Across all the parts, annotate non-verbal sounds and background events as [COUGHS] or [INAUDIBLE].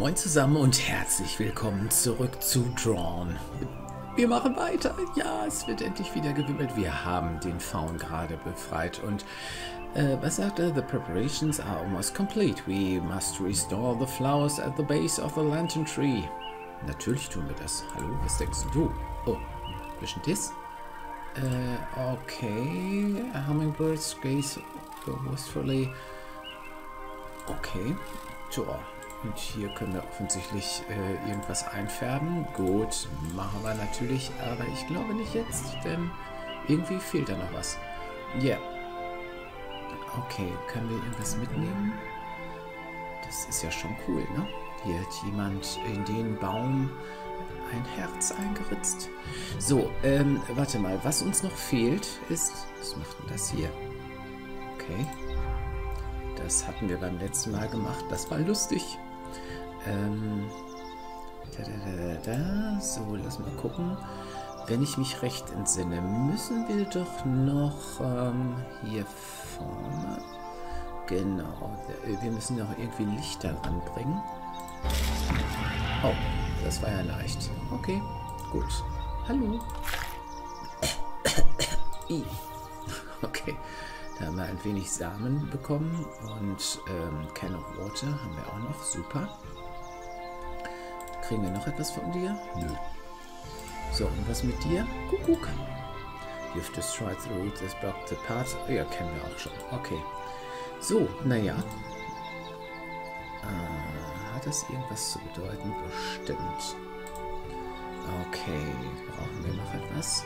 Moin zusammen und herzlich willkommen zurück zu Drawn. Wir machen weiter. Ja, es wird endlich wieder gewimmelt. Wir haben den Faun gerade befreit und äh, was sagt er? The preparations are almost complete. We must restore the flowers at the base of the lantern tree. Natürlich tun wir das. Hallo, was denkst du? Oh, bisschen das? Äh, okay. Hummingbirds gaze wistfully. Okay. Tor. Und hier können wir offensichtlich äh, irgendwas einfärben. Gut, machen wir natürlich, aber ich glaube nicht jetzt, denn irgendwie fehlt da noch was. Ja. Yeah. Okay, können wir irgendwas mitnehmen? Das ist ja schon cool, ne? Hier hat jemand in den Baum ein Herz eingeritzt. So, ähm, warte mal. Was uns noch fehlt, ist... Was macht denn das hier? Okay. Das hatten wir beim letzten Mal gemacht. Das war lustig. Ähm, da, da, da, da. So, lass mal gucken. Wenn ich mich recht entsinne, müssen wir doch noch ähm, hier vorne. Genau. Wir müssen noch irgendwie Lichter ranbringen. Oh, das war ja leicht. Okay, gut. Hallo. [COUGHS] Okay, da haben wir ein wenig Samen bekommen und ähm, Can of Water haben wir auch noch. Super. Kriegen wir noch etwas von dir? Nö. So, und was mit dir? Kuckuck. You've destroyed the root, this blocked the path. Oh, ja, kennen wir auch schon. Okay. So, naja. Äh, hat das irgendwas zu bedeuten? Bestimmt. Okay. Brauchen wir noch etwas?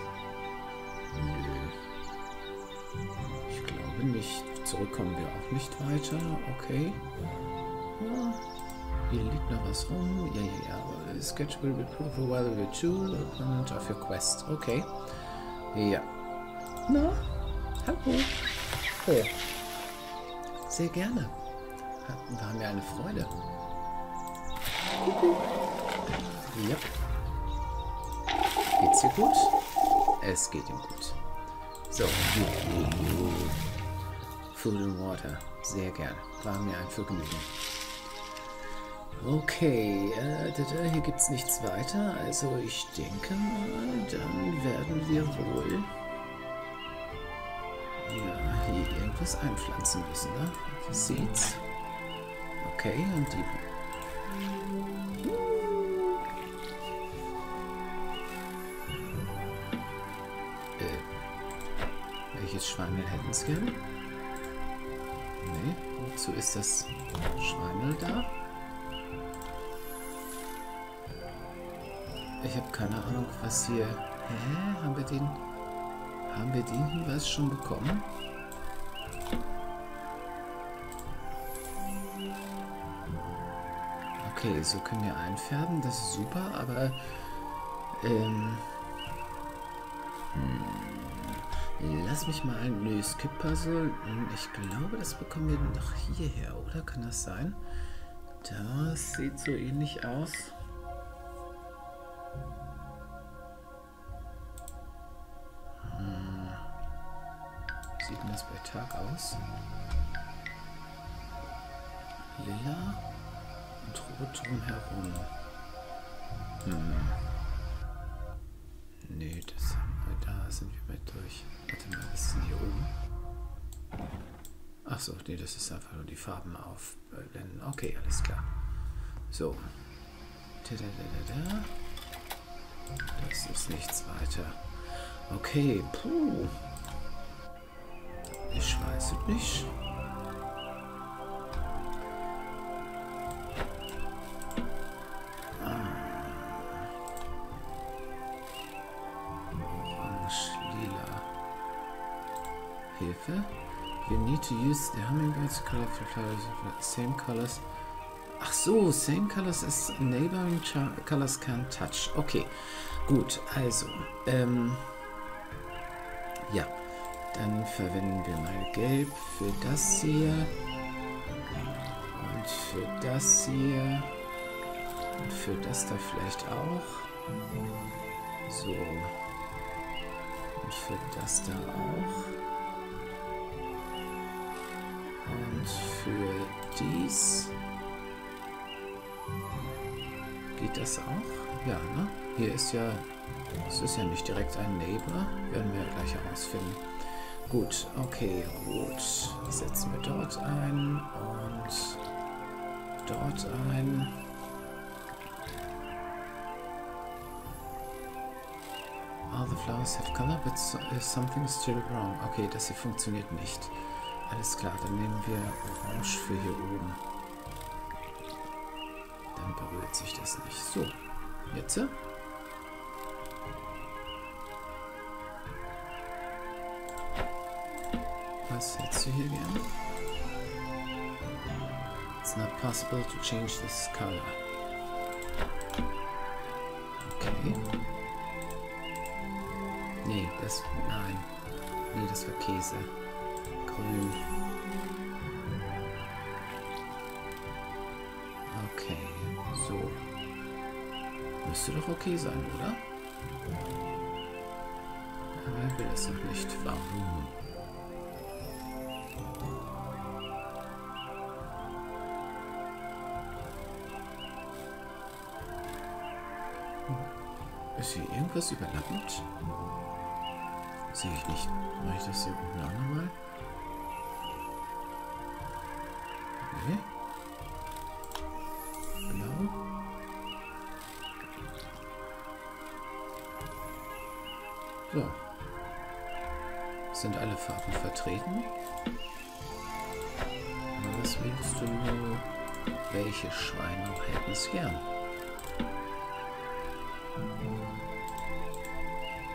Nö. Nicht. Zurückkommen wir auch nicht weiter. Okay. Ja. Hier liegt noch was rum. Ja, ja, ja. Sketch will be proof of whether your tool opponent of your quest. Okay. Ja. Na? Hallo. Oh. Sehr gerne. War mir eine Freude. Ja. Geht's dir gut? Es geht ihm gut. So. Food and Water. Sehr gerne. War mir ein Vergnügen. Okay, äh, hier es nichts weiter. Also ich denke mal, dann werden wir wohl ja, hier irgendwas einpflanzen müssen, ne? Seeds. Okay, und die... Äh, welches Schweinel hätten Sie gern? Nee, wozu ist das Schweinel da? Ich habe keine Ahnung, was hier... Hä? Haben wir den... Haben wir den Hinweis schon bekommen? Okay, so können wir einfärben. Das ist super, aber... Ähm... Hm, lass mich mal... Nö, Skip Puzzle. Ich glaube, das bekommen wir noch hierher, oder? Kann das sein? Das sieht so ähnlich aus. sieht denn das bei Tag aus? Lila und rot drumherum. Hm. Nee, das da sind wir mit durch. Warte mal, was ist denn hier oben? Achso, nee, das ist einfach nur die Farben aufblenden. Okay, alles klar. So. Das ist nichts weiter. Okay, puh. Ich weiß es nicht. To use the hummingbird's color flowers same colors. Ach so, same colors as neighboring colors can touch. Okay, gut, also, ähm, ja. Dann verwenden wir mal Gelb für das hier. Und für das hier. Und für das da vielleicht auch. So. Und für das da auch. Und für dies. Geht das auch? Ja, ne? Hier ist ja... Es ist ja nicht direkt ein Neighbor. Werden wir ja gleich herausfinden. Gut, okay, gut. Setzen wir dort ein und dort ein. All the flowers have color, but so, something is still wrong. Okay, das hier funktioniert nicht. Alles klar, dann nehmen wir Orange für hier oben. Dann berührt sich das nicht. So, jetzt? Was hättest du hier gerne? It's not possible to change this color. Okay. Nee, das... Nein. Nee, das war Käse. Grün. Okay, so. Müsste doch okay sein, oder? Aber er will es noch nicht. Warum? Ist hier irgendwas überlappend? Sehe ich nicht. Mache ich das hier unten auch nochmal? Farben vertreten? Was willst du? Welche Schweine hätten es gern?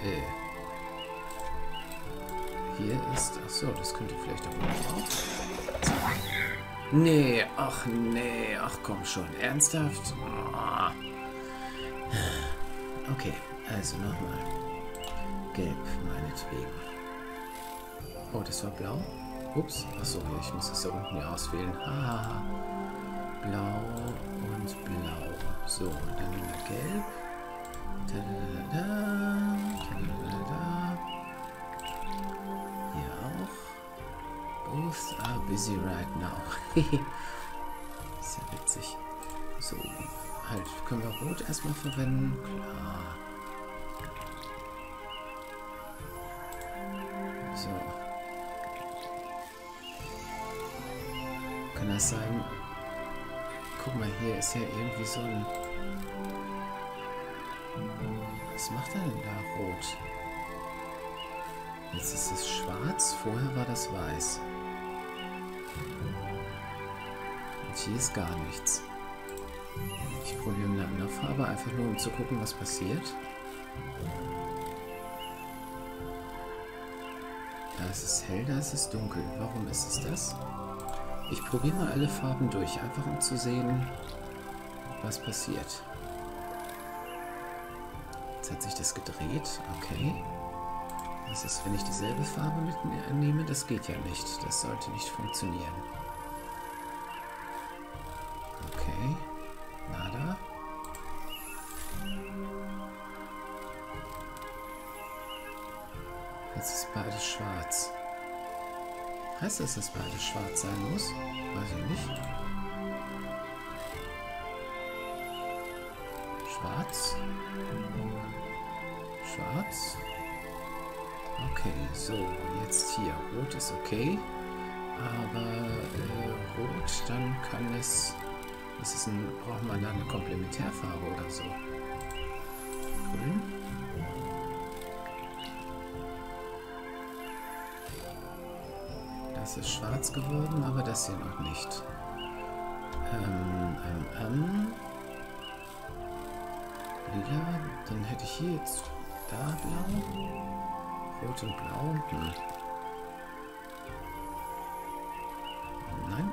Äh. Hier ist... Achso, das könnte vielleicht auch mal. Nee, ach nee, ach komm schon. Ernsthaft? Oh. Okay, also nochmal. Gelb, meinetwegen. Oh, das war blau? Ups, achso, ich muss es da unten hier auswählen. Haha. Blau und blau. So, dann nehmen wir gelb. Tadadada, tadadada. Hier auch. Both are busy right now. [LAUGHS] ist ja witzig. So, halt, können wir Rot erstmal verwenden? Klar. Kann das sein? Guck mal, hier ist ja irgendwie so ein... Was macht er denn da rot? Jetzt ist es schwarz, vorher war das weiß. Und hier ist gar nichts. Ich probiere mit einer Farbe, einfach nur um zu gucken, was passiert. Da ist es hell, da ist es dunkel. Warum ist es das? Ich probiere mal alle Farben durch, einfach um zu sehen, was passiert. Jetzt hat sich das gedreht. Okay. Das ist, wenn ich dieselbe Farbe mitnehme, das geht ja nicht. Das sollte nicht funktionieren. Okay. Nada. Jetzt ist beides schwarz. Heißt das, dass beides schwarz sein muss? Weiß ich nicht. Schwarz. Schwarz. Okay, so, jetzt hier. Rot ist okay. Aber äh, Rot, dann kann es... Ist ein, braucht man dann eine Komplementärfarbe oder so. Grün. Das ist schwarz geworden, aber das hier noch nicht. Ähm, ähm, ähm. Lila, dann hätte ich hier jetzt da blau. Rot und blau. Hm. Nein.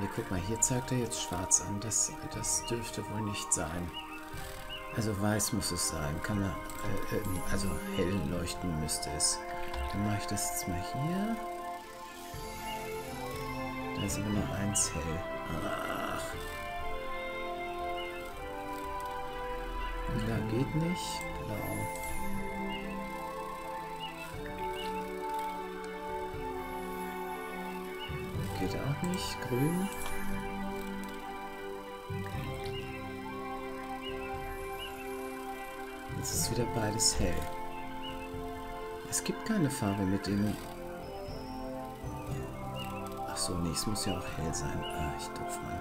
Ne, guck mal, hier zeigt er jetzt schwarz an. Das, das dürfte wohl nicht sein. Also weiß muss es sein. Kann er, äh, äh, also hell leuchten müsste es. Dann mache ich das jetzt mal hier. Da ist aber nur eins hell. Ach. Lila geht nicht. Blau. Geht auch nicht. Grün. Es ist wieder beides hell. Es gibt keine Farbe mit dem... So, nee, es muss ja auch hell sein. Ah, ich doof, Mann.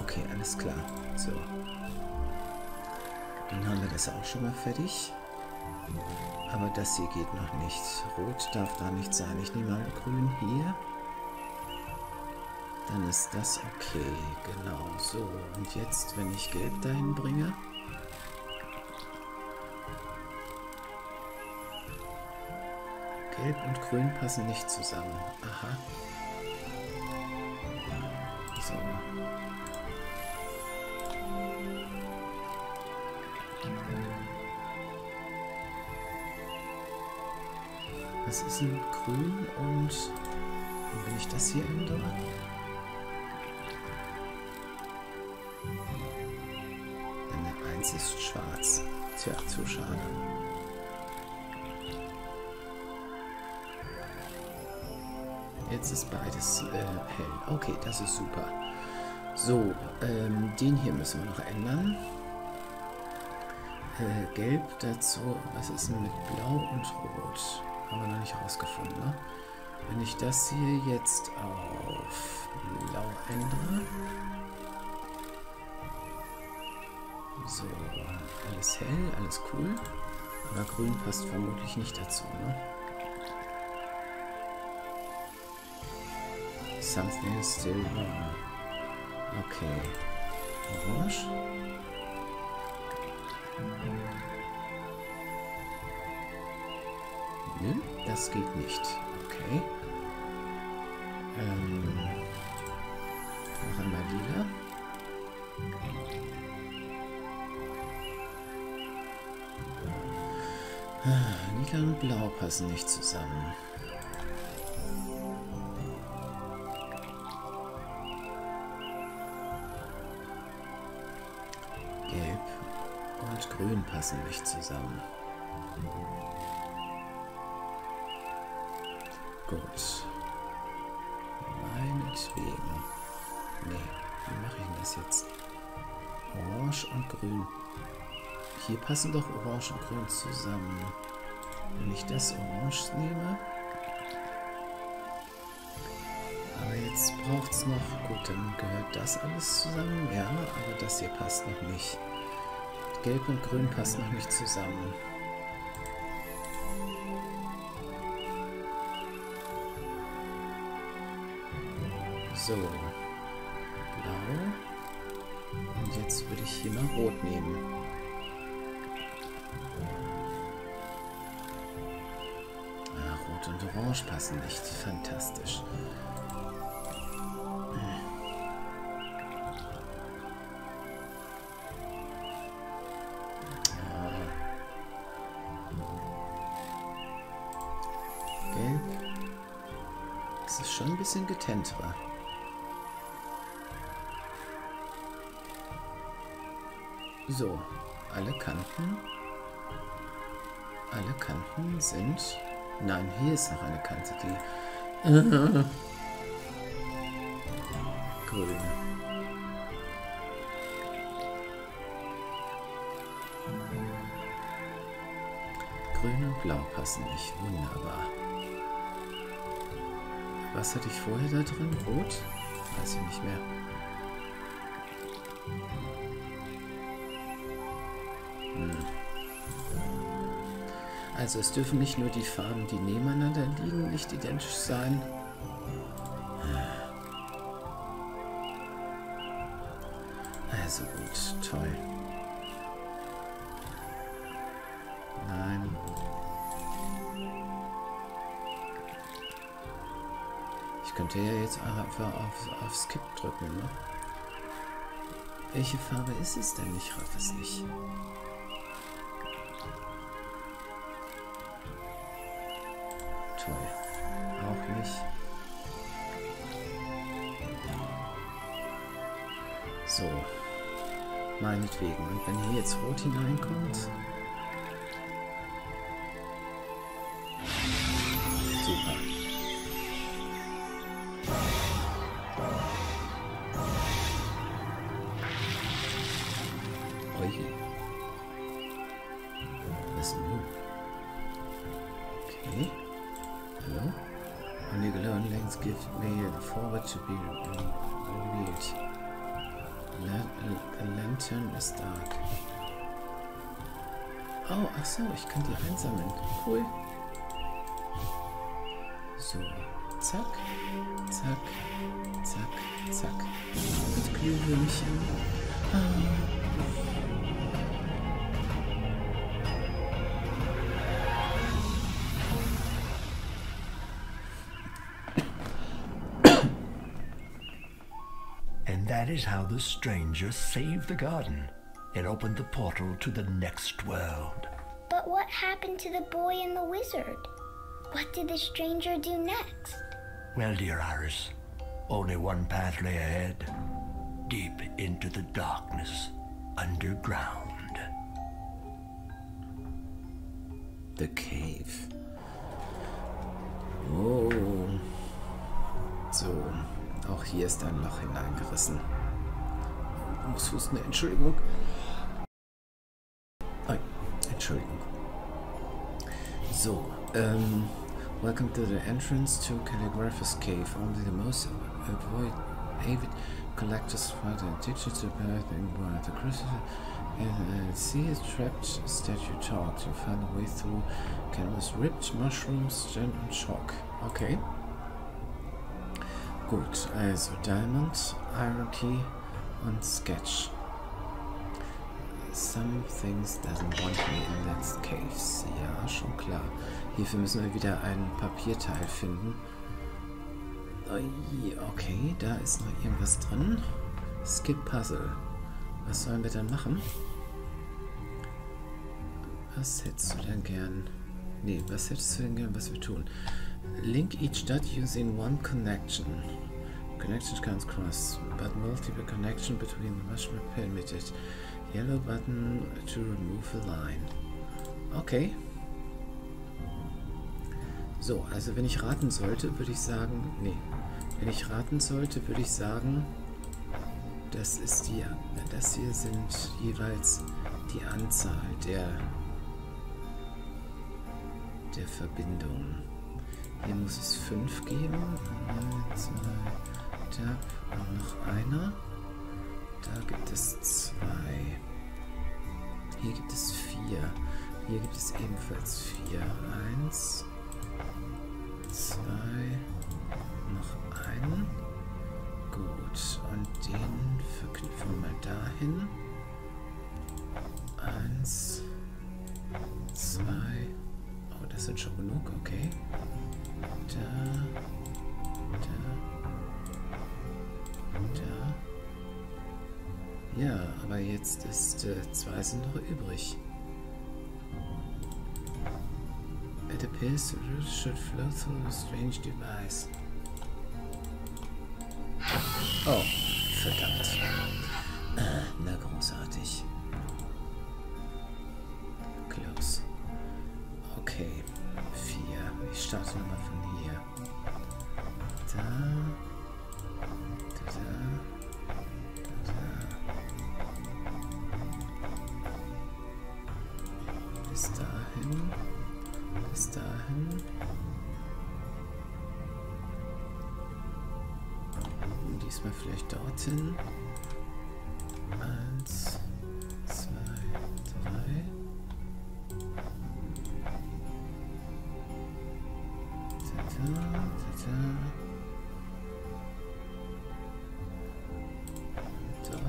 Okay, alles klar. So. Dann haben wir das auch schon mal fertig. Aber das hier geht noch nicht. Rot darf da nicht sein. Ich nehme mal grün hier. Dann ist das okay. Genau so. Und jetzt, wenn ich gelb dahin bringe... Gelb und Grün passen nicht zusammen. Aha. Was ist ein Grün und wenn ich das hier ändere? Eine 1 ist schwarz. Tja, zu schade. Jetzt ist beides äh, hell. Okay, das ist super. So, ähm, den hier müssen wir noch ändern. Äh, gelb dazu. Was ist denn mit Blau und Rot? Haben wir noch nicht rausgefunden, ne? Wenn ich das hier jetzt auf Blau ändere. So, alles hell, alles cool. Aber grün passt vermutlich nicht dazu, ne? Something is still wrong. Okay. Orange. Nö, das geht nicht. Okay. Ähm, noch einmal lila. Lila und Blau passen nicht zusammen. Gelb und Grün passen nicht zusammen. Gut. Meinetwegen. Nee, wie mache ich denn das jetzt? Orange und Grün. Hier passen doch Orange und Grün zusammen. Wenn ich das Orange nehme. Aber jetzt braucht es noch... Gut, dann gehört das alles zusammen. Ja, aber das hier passt noch nicht. Gelb und Grün passen noch nicht zusammen. So. Blau. Und jetzt würde ich hier mal Rot nehmen. Ah, Rot und Orange passen nicht. Fantastisch. Gelb. Es ist schon ein bisschen getentrer. So, alle Kanten. Alle Kanten sind... Nein, hier ist noch eine Kante, die... Grün. Grün und Blau passen nicht. Wunderbar. Was hatte ich vorher da drin? Rot? Weiß ich nicht mehr. Also es dürfen nicht nur die Farben, die nebeneinander liegen, nicht identisch sein. Also gut, toll. Nein. Ich könnte ja jetzt einfach auf, auf Skip drücken, ne? Welche Farbe ist es denn? Ich raff es nicht. Meinetwegen. Und wenn hier jetzt Rot hineinkommt... So, zack, zack, zack, zack. Mit Glühwürmchen. Ah. That is how the stranger saved the garden. It opened the portal to the next world. But what happened to the boy and the wizard? What did the stranger do next? Well, dear Iris, only one path lay ahead. Deep into the darkness, underground. The cave. Oh. So. Auch hier ist ein Loch hineingerissen. Ich muss husten, Entschuldigung. Oh, Entschuldigung. So, ähm, welcome to the entrance to Calligrapher's Cave. Only the most avoid avid collectors find a digital pathing where the crucifix and uh, see a trapped statue talk to find a way through canvas ripped mushrooms and chalk. Okay. Gut, also Diamond, key, und Sketch. Some things doesn't want me in that case. Ja, schon klar. Hierfür müssen wir wieder ein Papierteil finden. Okay, da ist noch irgendwas drin. Skip Puzzle. Was sollen wir dann machen? Was hättest du denn gern? Nee, was hättest du denn gern, was wir tun? Link each dot using one connection. Connection comes cross, but multiple connection between the much permitted. Yellow button to remove a line. Okay. So, also wenn ich raten sollte, würde ich sagen, nee, wenn ich raten sollte, würde ich sagen, das ist die, das hier sind jeweils die Anzahl der, der Verbindungen. Hier muss es fünf geben. Eins, zwei, da und noch einer. Da gibt es zwei. Hier gibt es vier. Hier gibt es ebenfalls vier. Eins, zwei, noch einen. Gut, und den verknüpfen wir mal dahin. Eins, zwei. Oh, das sind schon genug, okay. Da. Da. Da. Ja, aber jetzt ist äh, zwei sind noch übrig. It appears the root should flow through a strange device. Oh, verdammt. Na großartig. Close. Okay, vier. Ich starte nochmal von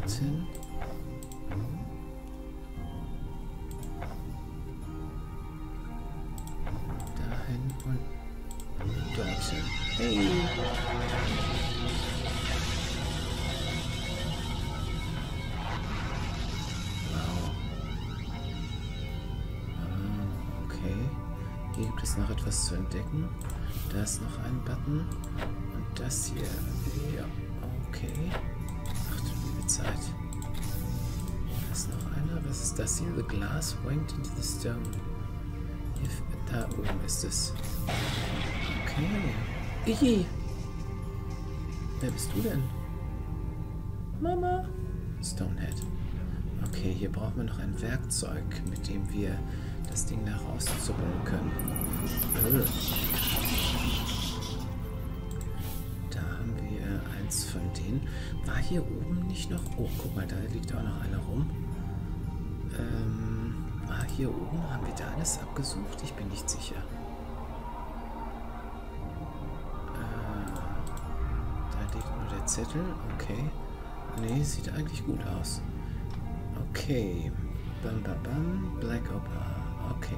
dorthin. Dahin und dorthin. Hey! Wow. Ah, okay. Hier gibt es noch etwas zu entdecken. Da ist noch ein Button. Und das hier. Ja, okay. Was ist das hier? The glass went into the stone. If, da oben ist es. Okay. Iggy! Wer bist du denn? Mama? Stonehead. Okay, hier brauchen wir noch ein Werkzeug, mit dem wir das Ding da rauszuppeln können. Da haben wir eins von denen. War hier oben nicht noch... Oh, guck mal, da liegt auch noch einer rum. Ähm, war hier oben... Haben wir da alles abgesucht? Ich bin nicht sicher. Äh, da liegt nur der Zettel. Okay. Nee, sieht eigentlich gut aus. Okay. Bam, bam, bam. Black Opera. Okay.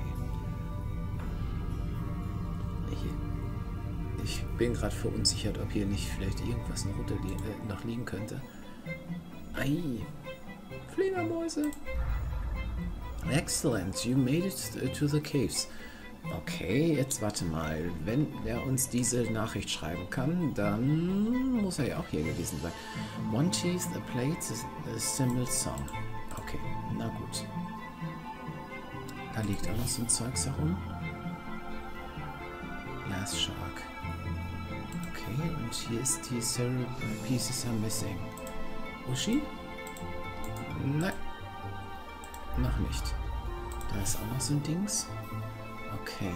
Ich bin gerade verunsichert, ob hier nicht vielleicht irgendwas noch, li äh, noch liegen könnte. Ei. Fledermäuse. Excellent. You made it to the caves. Okay, jetzt warte mal. Wenn er uns diese Nachricht schreiben kann, dann muss er ja auch hier gewesen sein. One cheese, a plate, a simple song. Okay, na gut. Da liegt auch noch so ein Zeugs herum. Last Shark. Okay, und hier ist die Several Pieces are missing. Uschi? Nein. Noch nicht. Da ist auch noch so ein Dings. Okay.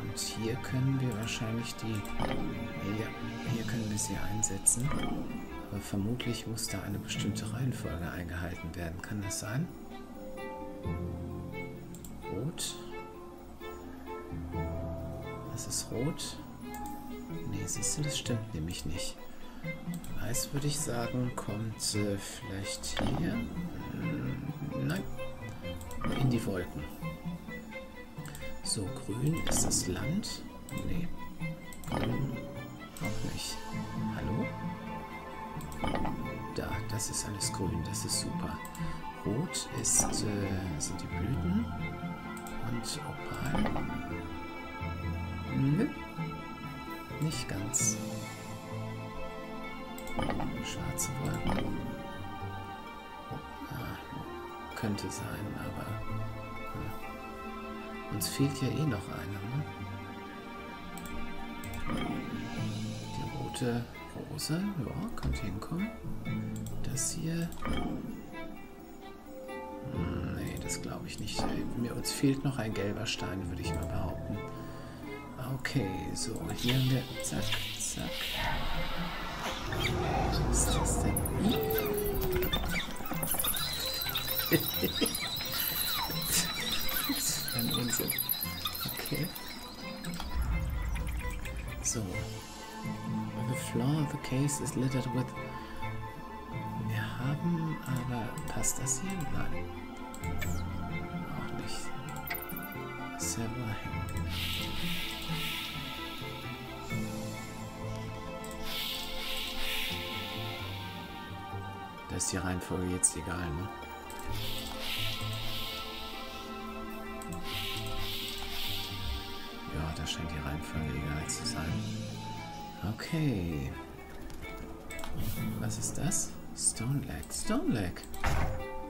Und hier können wir wahrscheinlich die... Ja, hier können wir sie einsetzen. Aber vermutlich muss da eine bestimmte Reihenfolge eingehalten werden. Kann das sein? Rot. Das ist rot. Nee, siehst du, das stimmt nämlich nicht. Weiß würde ich sagen, kommt äh, vielleicht hier. Nein. In die Wolken. So, grün ist das Land. Nee. Grün auch nicht. Hallo? Da, das ist alles grün. Das ist super. Rot ist, äh, sind die Blüten. Und Opal. Nö. Nicht ganz. Schwarze Wolken. Könnte sein, aber... Ja. Uns fehlt ja eh noch einer, ne? Die rote Rose, ja, könnte hinkommen. Das hier... Hm, nee, das glaube ich nicht. Mir, uns fehlt noch ein gelber Stein, würde ich mal behaupten. Okay, so, hier haben wir... Zack, zack. Was ist das denn? Ein Unsinn. Okay. So. The floor of the case is littered with... Wir haben aber... Passt das hier? Nein. Auch nicht. Several Da ist die Reihenfolge jetzt egal, ne? Scheint die Reihenfolge egal zu sein. Okay. Was ist das? Stone Leg. Stone Leg.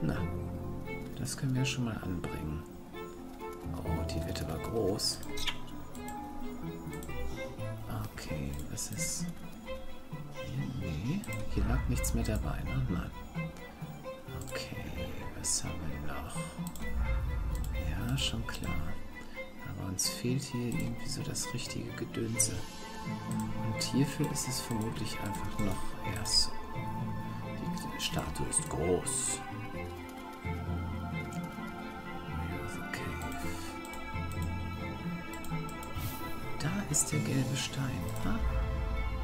Na, das können wir schon mal anbringen. Oh, die wird aber groß. Okay, was ist... Nee, hier lag nichts mehr dabei, ne? Nein. Okay, was haben wir noch? Ja, schon klar. Uns fehlt hier irgendwie so das richtige Gedönse. Und hierfür ist es vermutlich einfach noch erst. Die Statue ist groß. Da ist der gelbe Stein. Ha?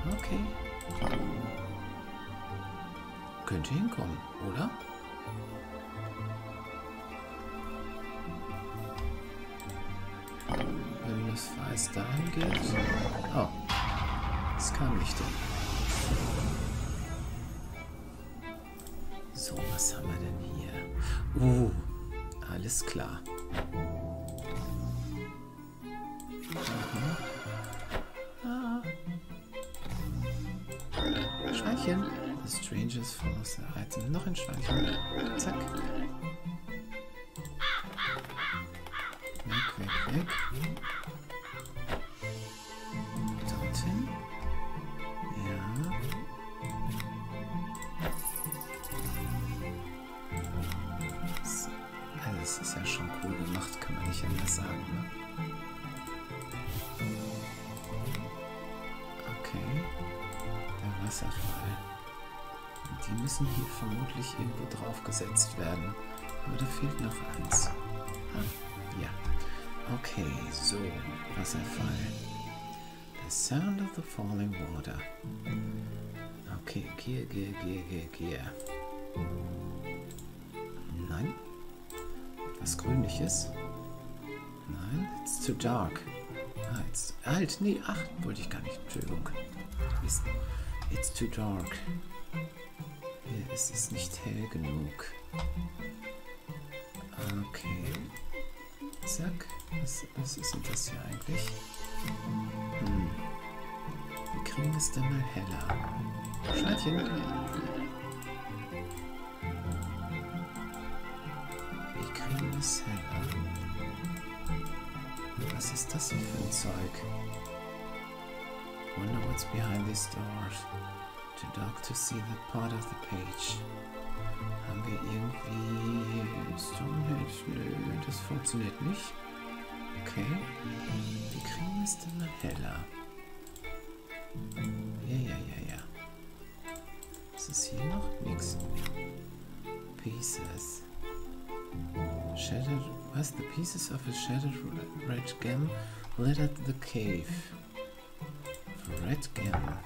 Okay. Könnte hinkommen, oder? Weiß dahin. Oh. Es kam nicht hin. So, was haben wir denn hier? Uh, alles klar. Ah. Schweinchen. The strangers follows the item. Noch ein Schweinchen. Zack. Das ist ja schon cool gemacht, kann man nicht anders sagen. Ne? Okay, der Wasserfall. Die müssen hier vermutlich irgendwo draufgesetzt werden. Aber da fehlt noch eins. Ah, ja. Okay, so, Wasserfall. The sound of the falling water. Okay, Gier, Gier, Gier, Gier, Gier. Was Grünliches? Nein, it's too dark. Ah, it's, halt, nee, ach, wollte ich gar nicht. Entschuldigung. It's, it's too dark. Hier ist es nicht hell genug. Okay. Zack. Was, was ist denn das hier eigentlich? Hm. Wie kriegen wir es denn mal heller? Scheinchen. Wie kriegen wir es heller? Was ist das hier für ein Zeug? Wonder what's behind these doors. Too dark to see that part of the page. Haben wir irgendwie Stonehenge? Nö, das funktioniert nicht. Okay. Wie kriegen wir es denn mal heller? Ja, ja, ja, ja. Ist hier noch? Nix. Pieces. Shattered. Was? The pieces of a shattered red gem littered the cave. Red gem.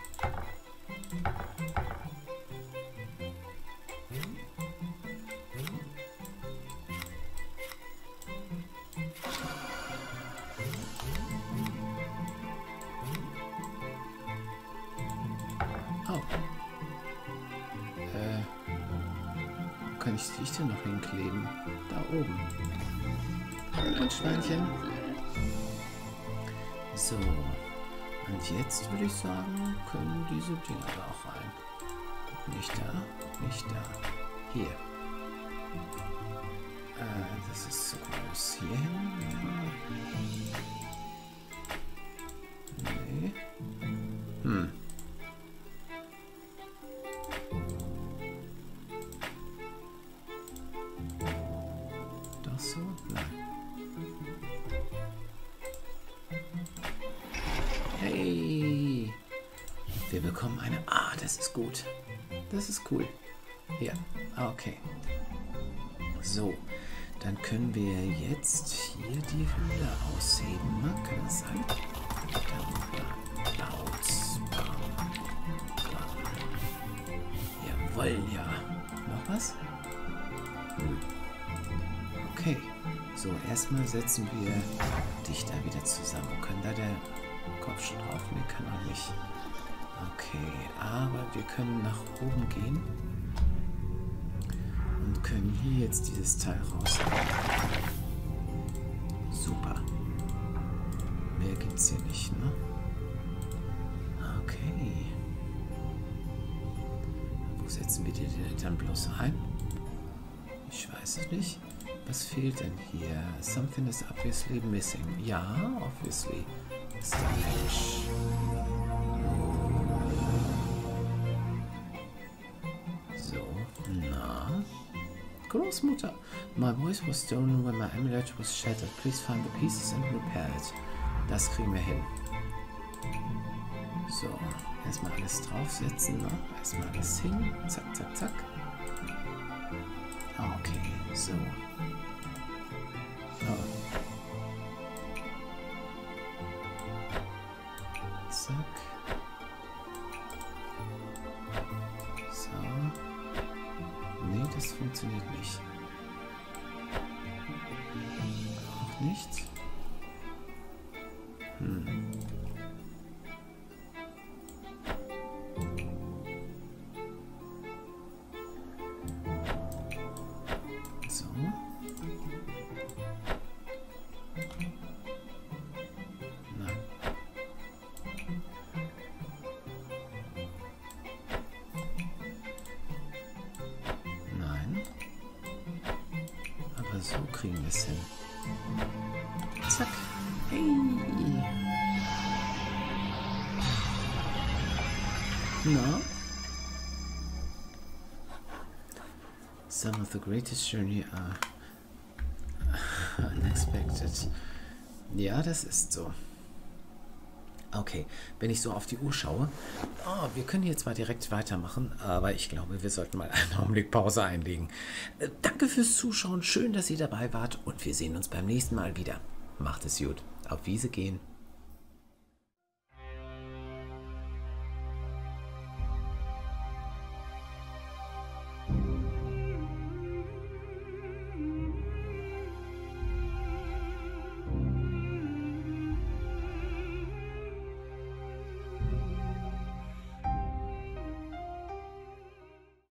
Kann ich dich denn noch hinkleben? Da oben. Ein Schweinchen. So. Und jetzt würde ich sagen, können diese Dinger da auch rein. Nicht da, nicht da. Hier. Äh, das ist zu groß. Hier hin? Können wir jetzt hier die Höhle ausheben. Ne? Kann das sein? Jawohl, ja. Noch was? Okay. So, erstmal setzen wir dich da wieder zusammen. Kann da der Kopf schon drauf? Nee, kann er nicht. Okay, aber wir können nach oben gehen können hier jetzt dieses Teil rausnehmen. Super. Mehr gibt's hier nicht, ne? Okay. Wo setzen wir die denn dann bloß ein? Ich weiß es nicht. Was fehlt denn hier? Something is obviously missing. Ja, obviously. Stonehenge. Großmutter. My voice was stolen when my amulet was shattered. Please find the pieces and repair it. Das kriegen wir hin. So, erstmal alles draufsetzen, ne? Erstmal alles hin. Zack, zack, zack. Ah, Okay, so. Oh. So kriegen wir es hin. Zack. Hey. Na? Some of the greatest journey are [LAUGHS] expected. Ja, das ist so. Okay, wenn ich so auf die Uhr schaue, oh, wir können hier zwar direkt weitermachen, aber ich glaube, wir sollten mal einen Augenblick Pause einlegen. Äh, danke fürs Zuschauen, schön, dass ihr dabei wart und wir sehen uns beim nächsten Mal wieder. Macht es gut. Auf Wiese gehen.